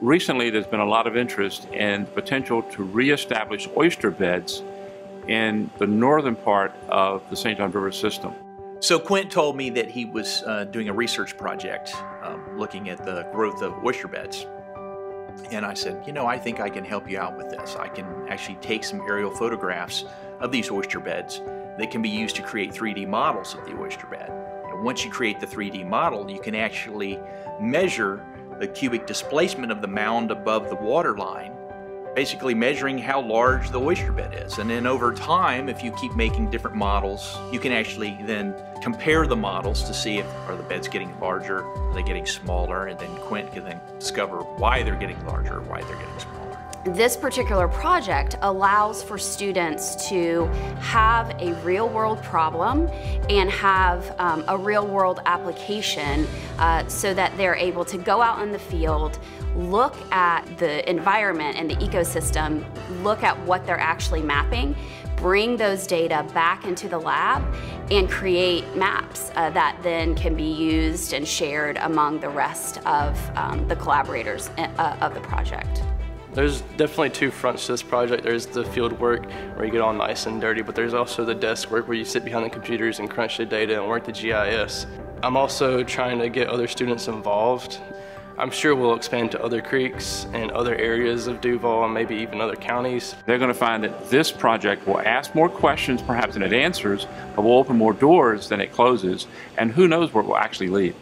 recently there's been a lot of interest in the potential to reestablish oyster beds in the northern part of the St. John River system. So Quint told me that he was uh, doing a research project um, looking at the growth of oyster beds. And I said, you know, I think I can help you out with this. I can actually take some aerial photographs of these oyster beds that can be used to create 3D models of the oyster bed. And once you create the 3D model, you can actually measure the cubic displacement of the mound above the water line basically measuring how large the oyster bed is. And then over time, if you keep making different models, you can actually then compare the models to see if are the beds getting larger, are they getting smaller, and then Quint can then discover why they're getting larger, why they're getting smaller. This particular project allows for students to have a real world problem and have um, a real world application uh, so that they're able to go out in the field, look at the environment and the ecosystem, look at what they're actually mapping, bring those data back into the lab and create maps uh, that then can be used and shared among the rest of um, the collaborators uh, of the project. There's definitely two fronts to this project. There's the field work where you get all nice and dirty, but there's also the desk work where you sit behind the computers and crunch the data and work the GIS. I'm also trying to get other students involved. I'm sure we'll expand to other creeks and other areas of Duval and maybe even other counties. They're going to find that this project will ask more questions perhaps than it answers, but will open more doors than it closes, and who knows where it will actually lead.